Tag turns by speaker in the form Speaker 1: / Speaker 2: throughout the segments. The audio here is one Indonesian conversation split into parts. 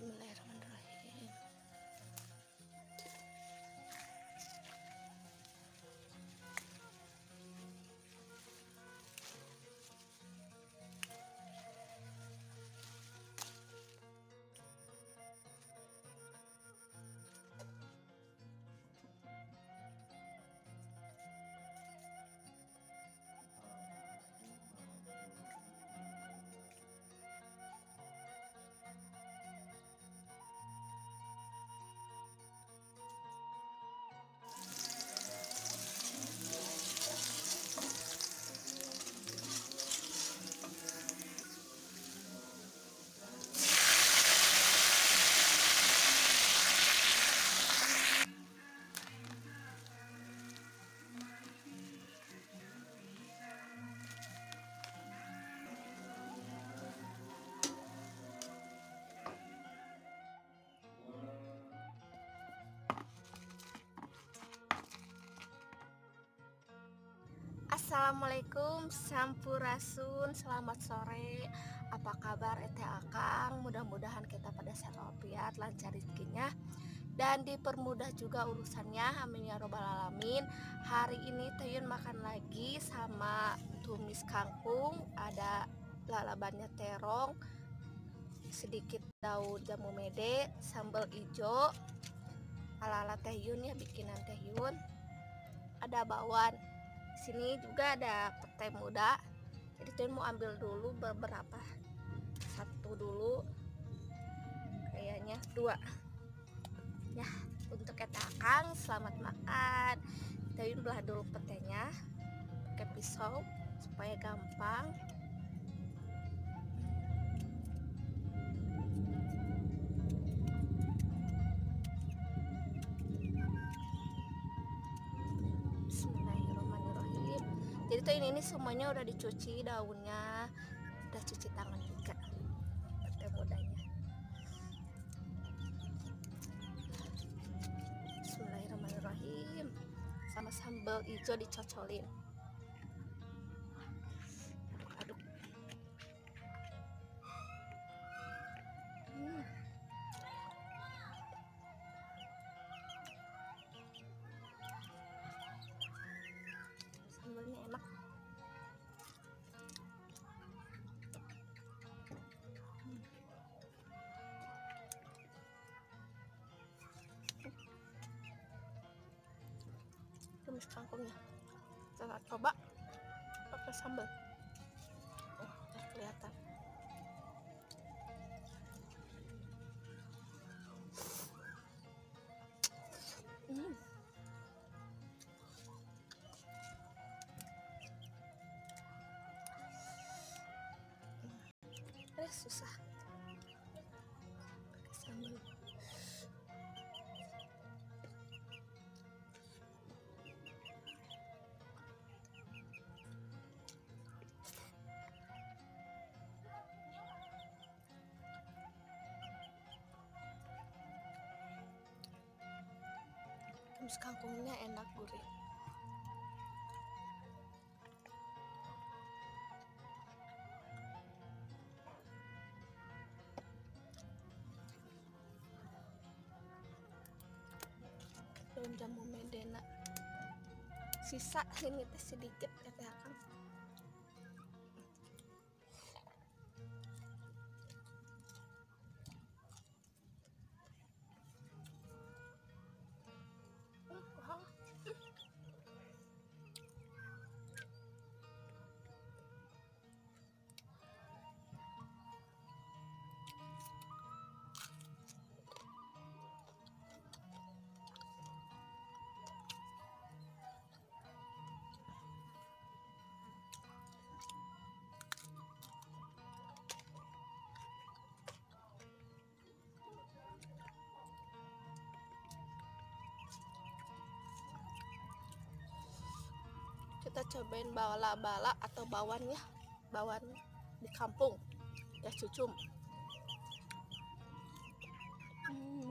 Speaker 1: Bismillahirrahmanirrahim. Assalamualaikum Sampurasun Selamat sore. Apa kabar Ete Akang? Mudah-mudahan kita pada sehat walafiat Lancar rezekinya Dan dipermudah juga urusannya. Amin ya robbal alamin. Hari ini Teyun makan lagi Sama tumis kangkung. Ada lalabannya terong Sedikit daun jamu mede Sambal ijo. Ala-ala Teyun ya bikinan Teyun Ada bakwan sini juga ada petai muda. Jadi tuh mau ambil dulu beberapa. Satu dulu kayaknya dua. Ya untuk kita selamat makan. Kita belah dulu petainya pakai pisau supaya gampang tuh ini, semuanya udah dicuci daunnya udah cuci tangan juga pakai mudanya Bismillahirrahmanirrahim. Sama sambal hijau dicocolin coba pakai sambal. Oh kelihatan kangkungnya enak gurih. Daun jamu medena. Sisa ini teh sedikit kata akang kita cobain bala-bala atau bawan ya bawan di kampung ya cucum Hmm.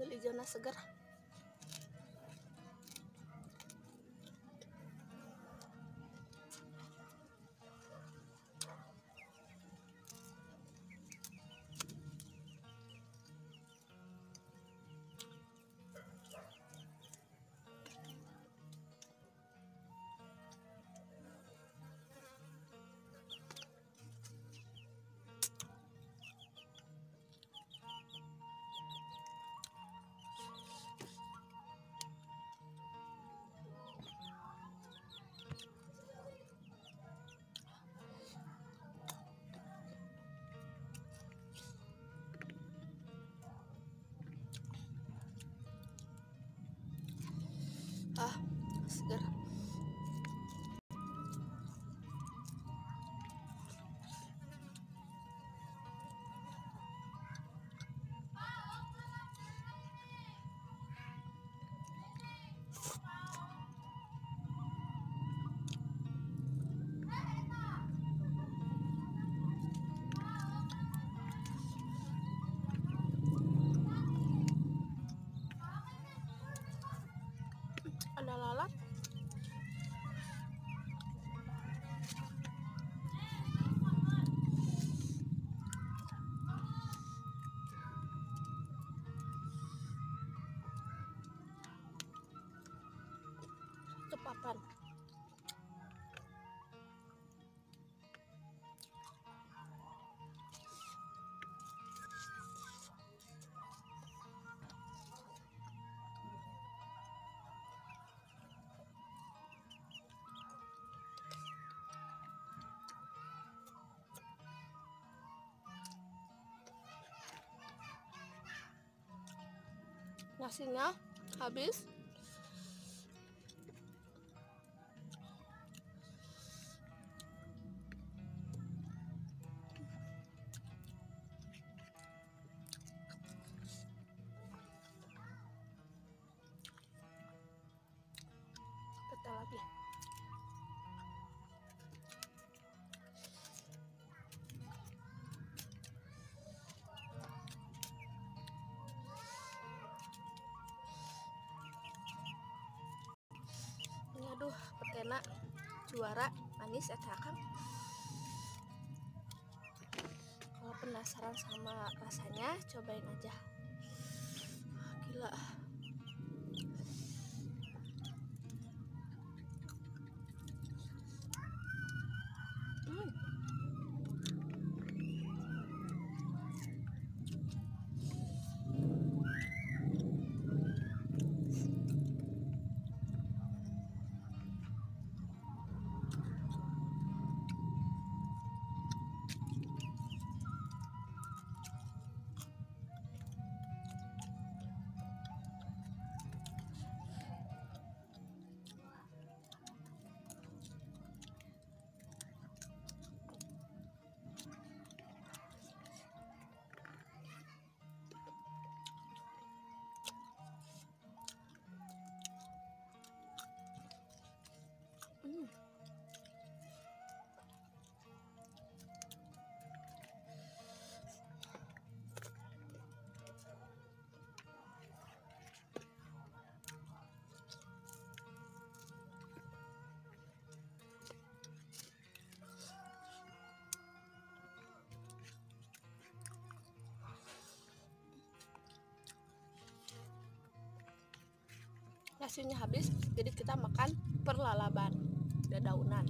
Speaker 1: beli zona segar. Ah nasinya habis juara manis ya kan kalau penasaran sama rasanya cobain aja. Gila nasinya habis jadi kita makan perlalaban dedaunan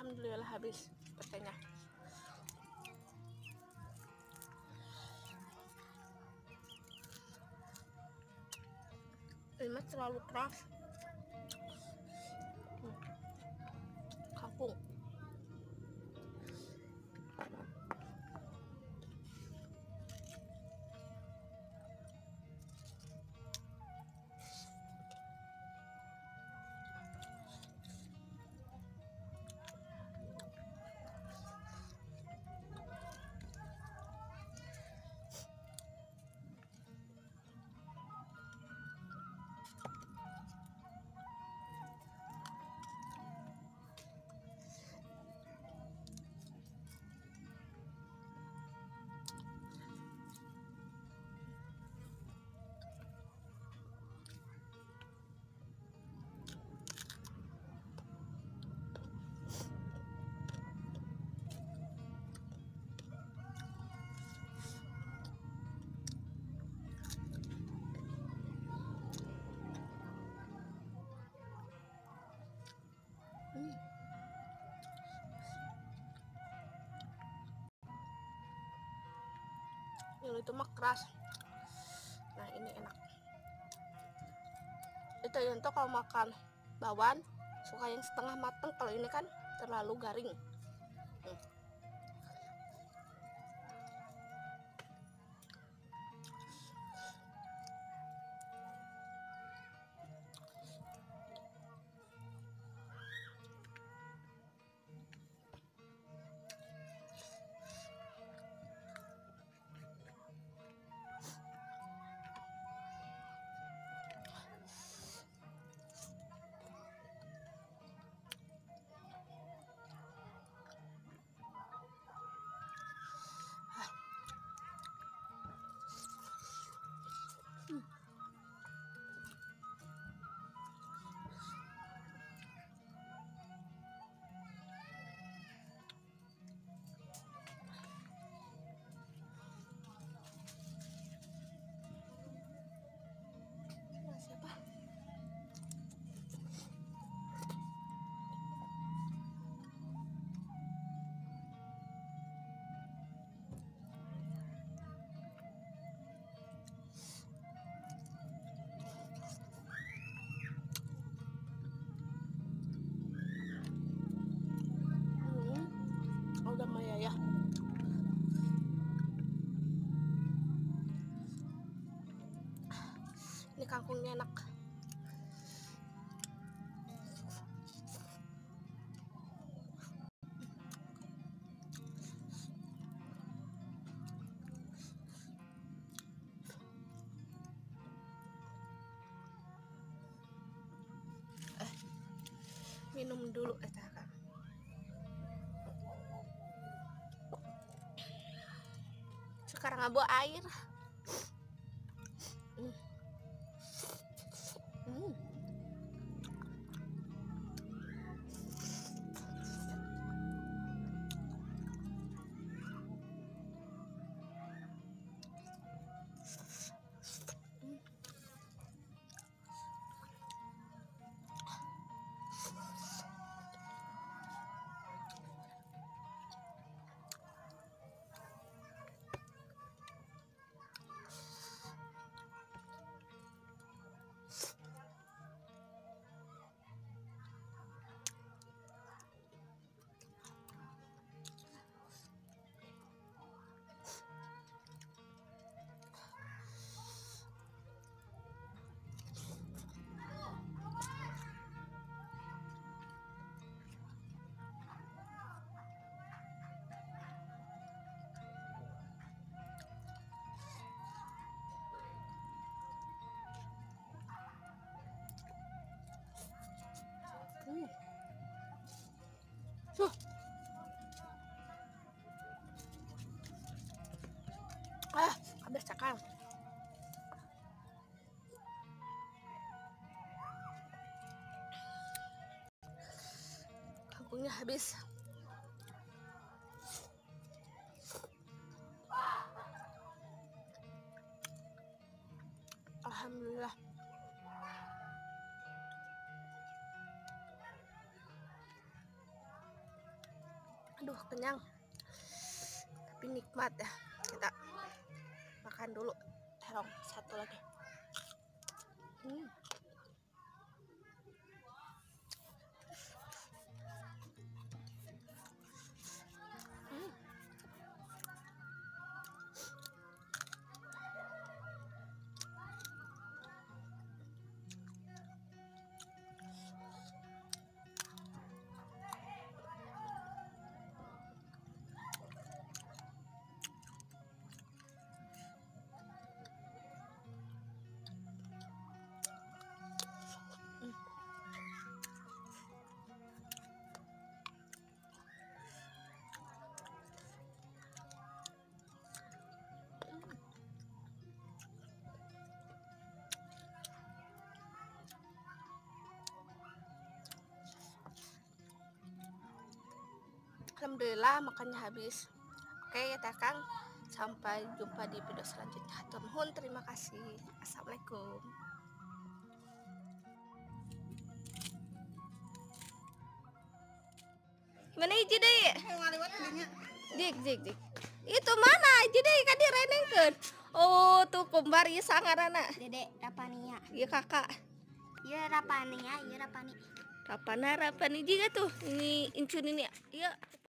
Speaker 1: Alhamdulillah habis petenya. Ini terlalu keras. Itu mah keras. Nah ini enak. Itu tuh kalau makan bawan suka yang setengah mateng. Kalau ini kan terlalu garing. Ini kangkungnya enak. Eh, minum dulu eh. Sekarang abu air. Uh. Huh. Ah, hampir cakal. Kangkungnya habis. Kenyang. Tapi nikmat ya kita makan dulu. Terong satu lagi Alhamdulillah makannya habis. Oke ya Kang. Sampai jumpa di video selanjutnya. Hatur nuhun terima kasih. Assalamualaikum. Mana hiji deh jik jik jik itu mana hiji deh kan direnengkeun oh tuh kembar ieu sangarana
Speaker 2: Dede Rapania.
Speaker 1: ieu kakak.
Speaker 2: Iya Rapania, iya Rapani.
Speaker 1: Rapana Rapani juga tuh. Ini incun ini ya